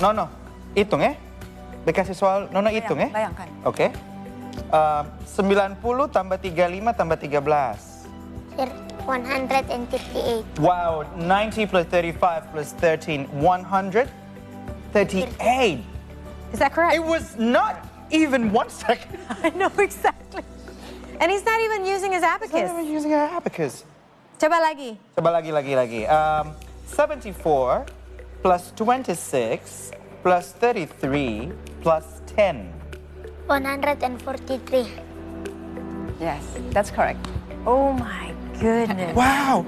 Nono, hitung ya. Dikasih soal, Nono hitung ya. bayangkan. Oke. Uh, 90 tambah 35 tambah 13. 138. Wow, 90 plus 35 plus 13, 138. Is that correct? It was not even one second. I know exactly. And he's not even using his abacus. not even using an abacus. Coba lagi. Coba lagi, lagi, lagi. Um, 74 plus 26 plus 33 plus 10. 143. Yes, that's correct. Oh my goodness. Wow,